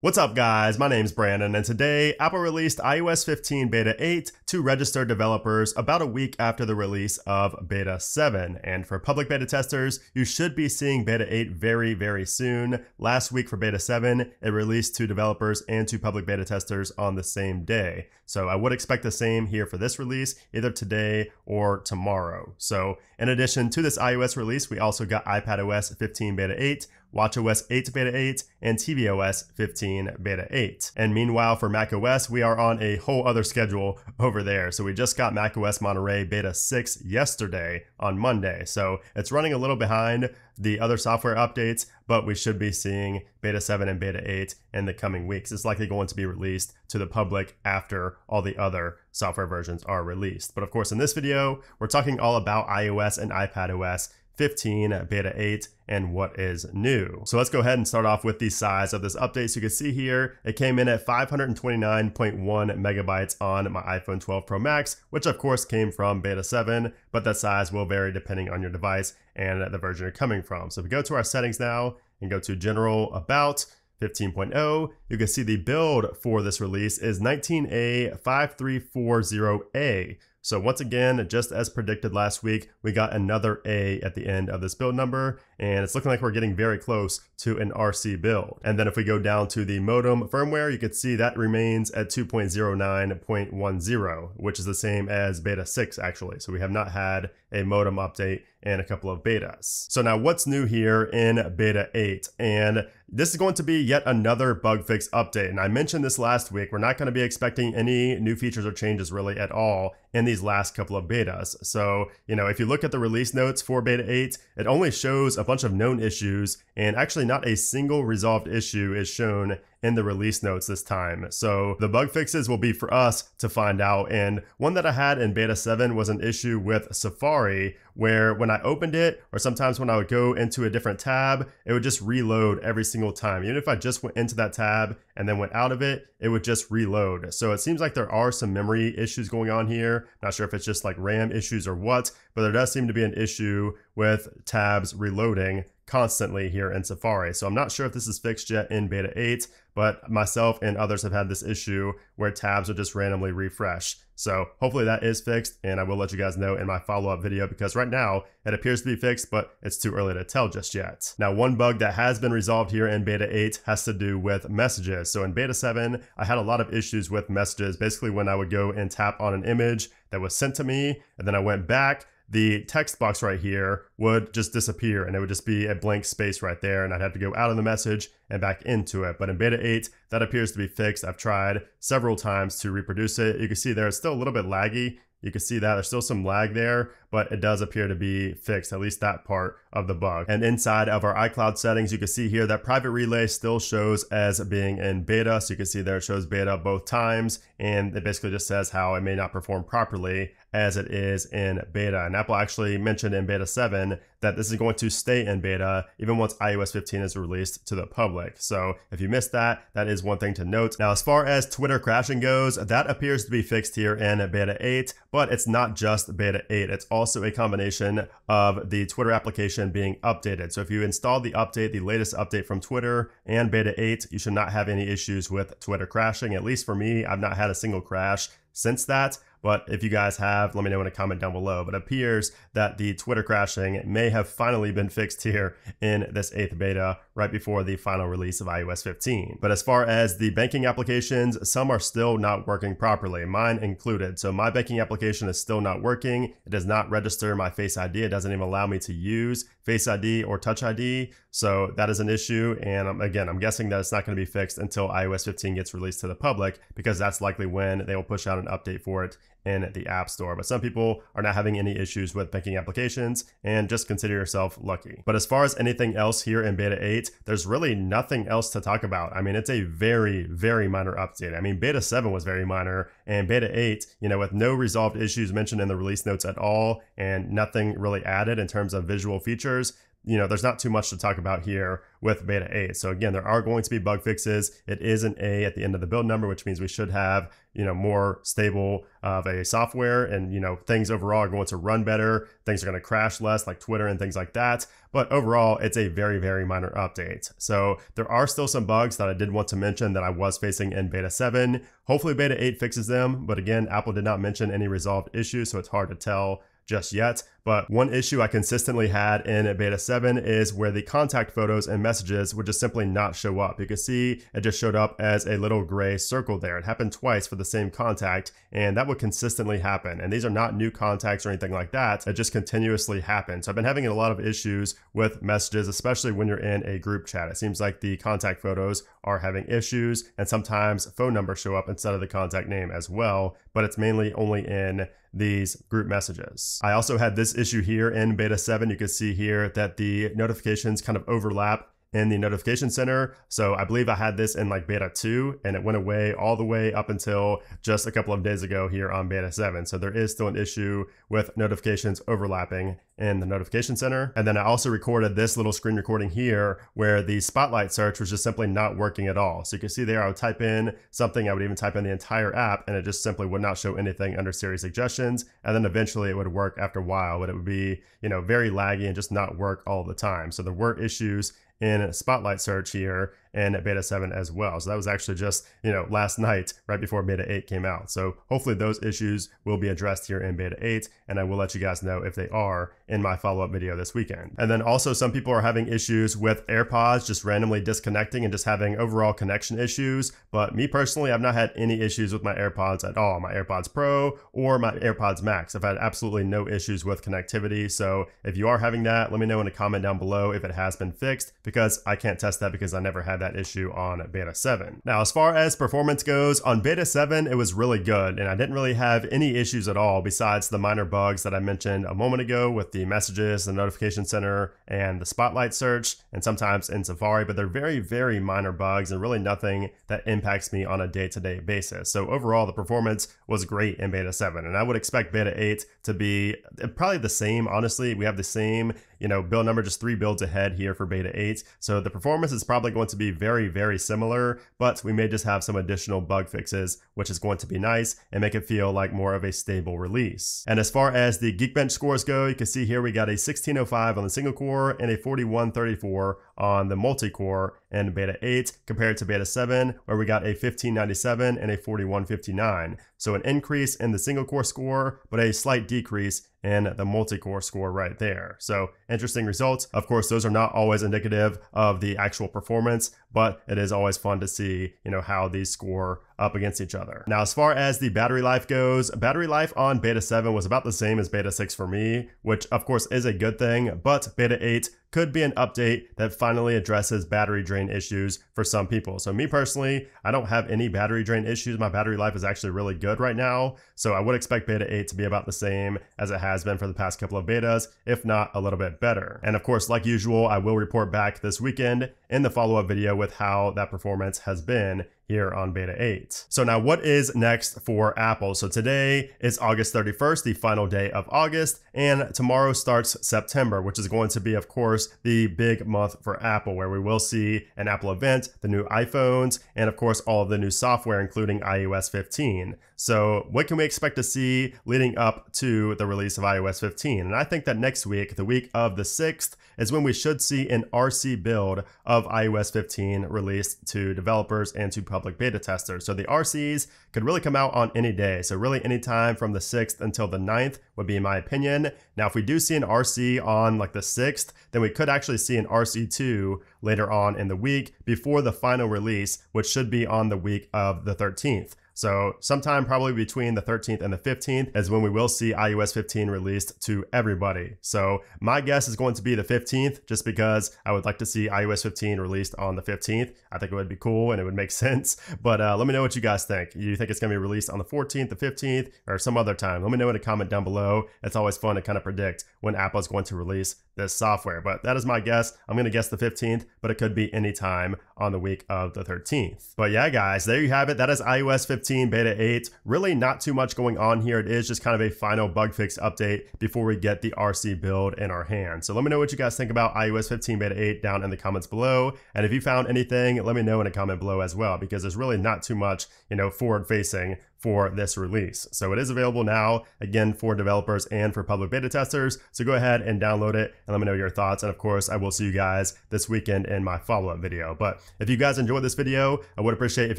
What's up guys, my name's Brandon and today Apple released iOS 15 Beta 8 to registered developers about a week after the release of Beta 7. And for public beta testers, you should be seeing Beta 8 very, very soon. Last week for Beta 7, it released to developers and to public beta testers on the same day. So I would expect the same here for this release, either today or tomorrow. So in addition to this iOS release, we also got iPadOS 15 Beta 8, watchOS 8 Beta 8, and tvOS 15 Beta 8. And meanwhile, for macOS, we are on a whole other schedule over there. So we just got macOS Monterey Beta 6 yesterday on Monday. So it's running a little behind the other software updates, but we should be seeing Beta 7 and Beta 8 in the coming weeks. It's likely going to be released to the public after all the other software versions are released. But of course, in this video, we're talking all about iOS and iPadOS 15, beta 8, and what is new. So let's go ahead and start off with the size of this update. So you can see here, it came in at 529.1 megabytes on my iPhone 12 Pro Max, which of course came from beta 7, but that size will vary depending on your device and the version you're coming from. So if we go to our settings now and go to general about, 15.0, you can see the build for this release is 19A5340A. So once again, just as predicted last week, we got another A at the end of this build number, and it's looking like we're getting very close to an RC build. And then if we go down to the modem firmware, you can see that remains at 2.09.10, which is the same as beta 6 actually. So we have not had a modem update and a couple of betas. So now what's new here in beta 8? And this is going to be yet another bug fix update. And I mentioned this last week, we're not going to be expecting any new features or changes really at all in these last couple of betas. So, you know, if you look at the release notes for beta 8, it only shows a bunch of known issues and actually not a single resolved issue is shown in the release notes this time. So the bug fixes will be for us to find out. And one that I had in beta 7 was an issue with Safari where when I opened it, or sometimes when I would go into a different tab, it would just reload every single time. Even if I just went into that tab and then went out of it, it would just reload. So it seems like there are some memory issues going on here. Not sure if it's just like RAM issues or what, but there does seem to be an issue with tabs reloading constantly here in Safari. So I'm not sure if this is fixed yet in beta 8, but myself and others have had this issue where tabs will just randomly refresh. So hopefully that is fixed and I will let you guys know in my follow-up video because right now it appears to be fixed, but it's too early to tell just yet. Now, one bug that has been resolved here in beta 8 has to do with messages. So in beta 7, I had a lot of issues with messages. Basically when I would go and tap on an image that was sent to me and then I went back, the text box right here would just disappear and it would just be a blank space right there and I'd have to go out of the message and back into it. But in beta 8, that appears to be fixed. I've tried several times to reproduce it. You can see there it's still a little bit laggy. You can see that there's still some lag there, but it does appear to be fixed, at least that part of the bug. And inside of our iCloud settings, you can see here that private relay still shows as being in beta. So you can see there it shows beta both times, and it basically just says how it may not perform properly as it is in beta. And Apple actually mentioned in beta 7 that this is going to stay in beta even once iOS 15 is released to the public. So if you missed that, that is one thing to note. Now, as far as Twitter crashing goes, that appears to be fixed here in beta 8, but it's not just beta 8. It's also a combination of the Twitter application being updated. So if you install the update, the latest update from Twitter and beta 8, you should not have any issues with Twitter crashing. At least for me, I've not had a single crash since that. But if you guys have, let me know in a comment down below. But it appears that the Twitter crashing may have finally been fixed here in this eighth beta right before the final release of iOS 15. But as far as the banking applications, some are still not working properly, mine included. So my banking application is still not working. It does not register my Face ID. It doesn't even allow me to use Face ID or Touch ID. So that is an issue. And again, I'm guessing that it's not going to be fixed until iOS 15 gets released to the public because that's likely when they will push out an update for it in the App Store. But some people are not having any issues with banking applications and just consider yourself lucky. But as far as anything else here in Beta 8, there's really nothing else to talk about. I mean, it's a very, very minor update. I mean, Beta 7 was very minor and Beta 8, you know, with no resolved issues mentioned in the release notes at all and nothing really added in terms of visual features, you know, there's not too much to talk about here with beta 8. So again, there are going to be bug fixes. It is an A at the end of the build number, which means we should have, you know, more stable of a software and, you know, things overall are going to run better. Things are going to crash less like Twitter and things like that. But overall, it's a very, very minor update. So there are still some bugs that I did want to mention that I was facing in beta 7. Hopefully beta 8 fixes them. But again, Apple did not mention any resolved issues, so it's hard to tell just yet. But one issue I consistently had in beta 7 is where the contact photos and messages would just simply not show up. You can see it just showed up as a little gray circle there. It happened twice for the same contact, and that would consistently happen. And these are not new contacts or anything like that. It just continuously happens. So I've been having a lot of issues with messages, especially when you're in a group chat. It seems like the contact photos are having issues, and sometimes phone numbers show up instead of the contact name as well, but it's mainly only in these group messages. I also had this issue here in beta 7. You can see here that the notifications kind of overlap in the notification center. So I believe I had this in like beta 2 and it went away all the way up until just a couple of days ago here on beta 7. So there is still an issue with notifications overlapping in the notification center. And then I also recorded this little screen recording here where the spotlight search was just simply not working at all. So you can see there, I would type in something, I would even type in the entire app and it just simply would not show anything under Siri suggestions. And then eventually it would work after a while, but it would be, you know, very laggy and just not work all the time. So there were issues in Spotlight Search here and at beta 7 as well. So that was actually just, you know, last night right before beta 8 came out. So hopefully those issues will be addressed here in beta 8 and I will let you guys know if they are in my follow-up video this weekend. And then also some people are having issues with AirPods just randomly disconnecting and just having overall connection issues. But me personally, I've not had any issues with my AirPods at all. My AirPods Pro or my AirPods Max. I've had absolutely no issues with connectivity. So if you are having that, let me know in a comment down below if it has been fixed because I can't test that because I never had that issue on beta 7. Now, as far as performance goes, on beta 7, it was really good and I didn't really have any issues at all besides the minor bugs that I mentioned a moment ago with the messages, the notification center, and the spotlight search, and sometimes in Safari, but they're very, very minor bugs and really nothing that impacts me on a day-to-day basis. So overall, the performance was great in beta 7, and I would expect beta 8 to be probably the same, honestly. We have the same you know, build number just three builds ahead here for beta 8. So the performance is probably going to be very, very similar, but we may just have some additional bug fixes, which is going to be nice and make it feel like more of a stable release. And as far as the Geekbench scores go, you can see here we got a 1605 on the single core and a 4134 on the multi-core in beta 8 compared to beta 7 where we got a 1597 and a 4159. So an increase in the single core score, but a slight decrease in the multi-core score right there. So interesting results. Of course, those are not always indicative of the actual performance, but it is always fun to see, you know, how these score up against each other. Now, as far as the battery life goes, battery life on beta 7 was about the same as beta 6 for me, which of course is a good thing, but beta 8 could be an update that finally addresses battery drain issues for some people. So me personally, I don't have any battery drain issues. My battery life is actually really good right now. So I would expect beta 8 to be about the same as it has been for the past couple of betas, if not a little bit better. And of course, like usual, I will report back this weekend in the follow-up video with how that performance has been here on beta 8. So now what is next for Apple? So today is August 31st, the final day of August, and tomorrow starts September, which is going to be, of course, the big month for Apple, where we will see an Apple event, the new iPhones, and of course, all of the new software, including iOS 15. So what can we expect to see leading up to the release of iOS 15? And I think that next week, the week of the 6th, is when we should see an RC build of iOS 15 released to developers and to beta testers. So the RCs could really come out on any day. So really any time from the 6th until the 9th would be my opinion. Now, if we do see an RC on like the 6th, then we could actually see an RC2 later on in the week before the final release, which should be on the week of the 13th. So sometime probably between the 13th and the 15th is when we will see iOS 15 released to everybody. So my guess is going to be the 15th just because I would like to see iOS 15 released on the 15th. I think it would be cool and it would make sense. But uh, let me know what you guys think. You think it's going to be released on the 14th, the 15th, or some other time? Let me know in a comment down below below. It's always fun to kind of predict when Apple is going to release this software. But that is my guess. I'm going to guess the 15th, but it could be any time on the week of the 13th. But yeah, guys, there you have it. That is iOS 15 Beta 8. Really not too much going on here. It is just kind of a final bug fix update before we get the RC build in our hands. So let me know what you guys think about iOS 15 Beta 8 down in the comments below. And if you found anything, let me know in a comment below as well, because there's really not too much, you know, forward facing for this release. So it is available now, again, for developers and for public beta testers. So go ahead and download it and let me know your thoughts. And of course, I will see you guys this weekend in my follow-up video. But if you guys enjoyed this video, I would appreciate if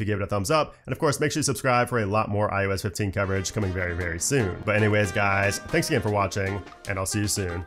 you gave it a thumbs up. And of course, make sure you subscribe for a lot more iOS 15 coverage coming very, very soon. But anyways, guys, thanks again for watching, and I'll see you soon.